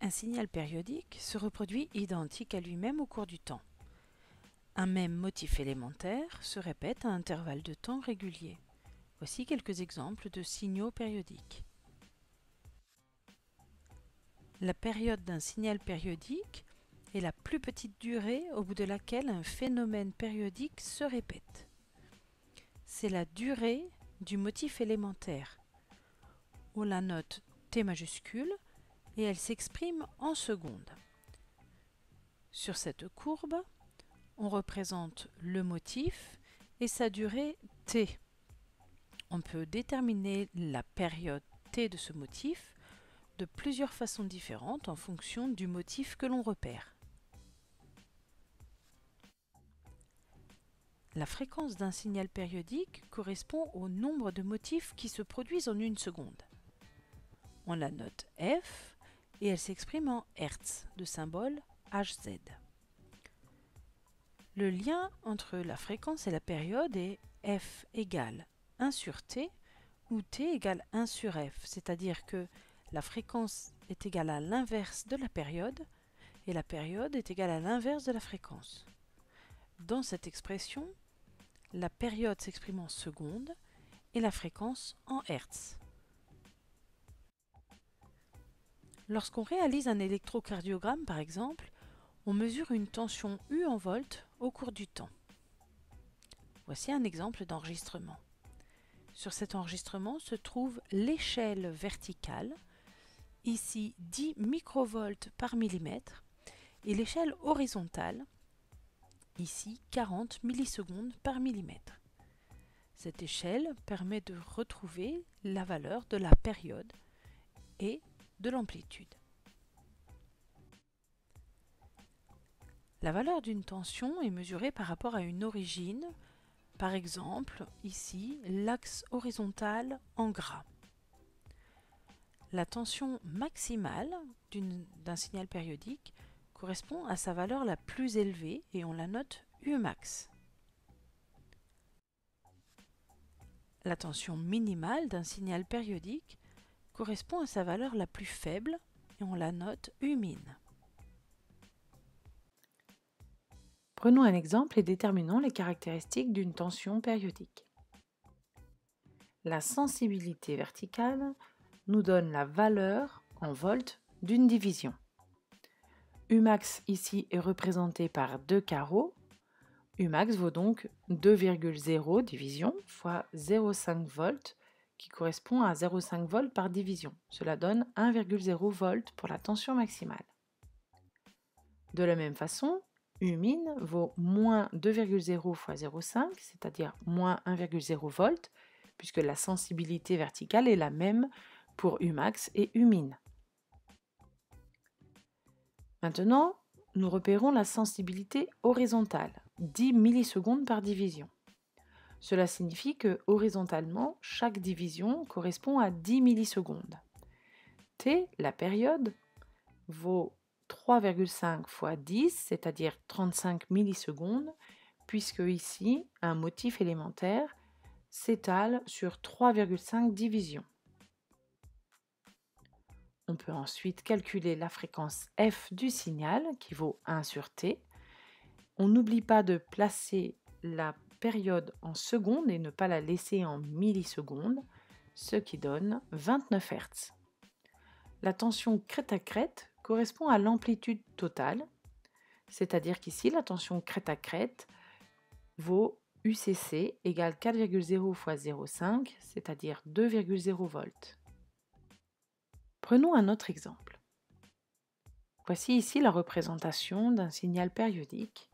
Un signal périodique se reproduit identique à lui-même au cours du temps. Un même motif élémentaire se répète à intervalles de temps réguliers. Voici quelques exemples de signaux périodiques. La période d'un signal périodique est la plus petite durée au bout de laquelle un phénomène périodique se répète. C'est la durée du motif élémentaire. On la note T majuscule et elle s'exprime en secondes. Sur cette courbe, on représente le motif et sa durée T. On peut déterminer la période T de ce motif de plusieurs façons différentes en fonction du motif que l'on repère. La fréquence d'un signal périodique correspond au nombre de motifs qui se produisent en une seconde. On la note F et elle s'exprime en Hertz, de symbole Hz. Le lien entre la fréquence et la période est F égale 1 sur T ou T égale 1 sur F, c'est-à-dire que la fréquence est égale à l'inverse de la période et la période est égale à l'inverse de la fréquence. Dans cette expression, la période s'exprime en secondes et la fréquence en hertz. Lorsqu'on réalise un électrocardiogramme, par exemple, on mesure une tension U en volts au cours du temps. Voici un exemple d'enregistrement. Sur cet enregistrement se trouve l'échelle verticale, ici 10 microvolts par millimètre, et l'échelle horizontale, ici 40 millisecondes par millimètre. Cette échelle permet de retrouver la valeur de la période et de l'amplitude. La valeur d'une tension est mesurée par rapport à une origine, par exemple ici l'axe horizontal en gras. La tension maximale d'un signal périodique correspond à sa valeur la plus élevée et on la note Umax. La tension minimale d'un signal périodique correspond à sa valeur la plus faible et on la note Umin. Prenons un exemple et déterminons les caractéristiques d'une tension périodique. La sensibilité verticale nous donne la valeur en volts d'une division. Umax ici est représenté par deux carreaux. Umax vaut donc 2,0 division fois 0,5 volts qui correspond à 0,5 volts par division. Cela donne 1,0 volts pour la tension maximale. De la même façon, Umin vaut moins 2,0 fois 0,5, c'est-à-dire moins 1,0 volts, puisque la sensibilité verticale est la même pour Umax et Umin. Maintenant, nous repérons la sensibilité horizontale, 10 millisecondes par division. Cela signifie que horizontalement, chaque division correspond à 10 millisecondes. T, la période, vaut 3,5 fois 10, c'est-à-dire 35 millisecondes, puisque ici, un motif élémentaire s'étale sur 3,5 divisions. On peut ensuite calculer la fréquence f du signal qui vaut 1 sur t. On n'oublie pas de placer la période en secondes et ne pas la laisser en millisecondes, ce qui donne 29 Hz. La tension crête à crête correspond à l'amplitude totale, c'est-à-dire qu'ici la tension crête à crête vaut UCC égale 4,0 fois 0,5, c'est-à-dire 2,0 volts. Prenons un autre exemple. Voici ici la représentation d'un signal périodique,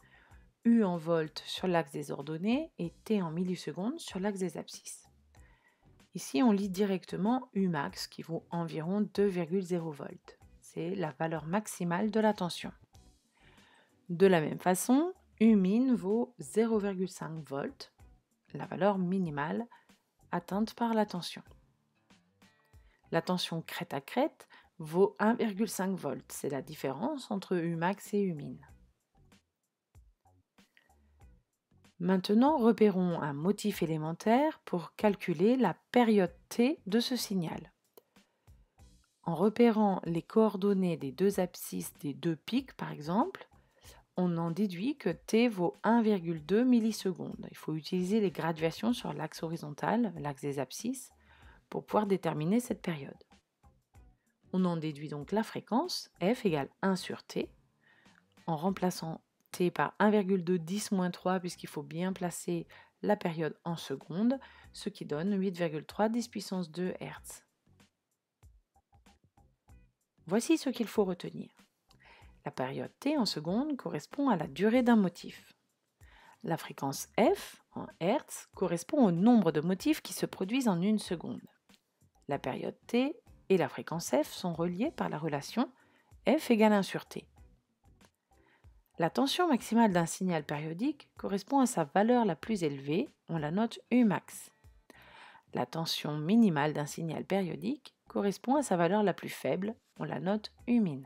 U en volts sur l'axe des ordonnées et T en millisecondes sur l'axe des abscisses. Ici, on lit directement Umax qui vaut environ 2,0 volts. C'est la valeur maximale de la tension. De la même façon, Umin vaut 0,5 volts, la valeur minimale atteinte par la tension. La tension crête à crête vaut 1,5 volts. C'est la différence entre Umax et Umin. Maintenant, repérons un motif élémentaire pour calculer la période t de ce signal. En repérant les coordonnées des deux abscisses des deux pics, par exemple, on en déduit que t vaut 1,2 millisecondes. Il faut utiliser les graduations sur l'axe horizontal, l'axe des abscisses, pour pouvoir déterminer cette période. On en déduit donc la fréquence, f égale 1 sur t, en remplaçant t par 1,2 10 3 puisqu'il faut bien placer la période en secondes, ce qui donne 8,3 10 puissance 2 Hz. Voici ce qu'il faut retenir. La période t en secondes correspond à la durée d'un motif. La fréquence f en Hertz correspond au nombre de motifs qui se produisent en une seconde. La période t et la fréquence f sont reliées par la relation f égale 1 sur t. La tension maximale d'un signal périodique correspond à sa valeur la plus élevée, on la note Umax. La tension minimale d'un signal périodique correspond à sa valeur la plus faible, on la note Umin.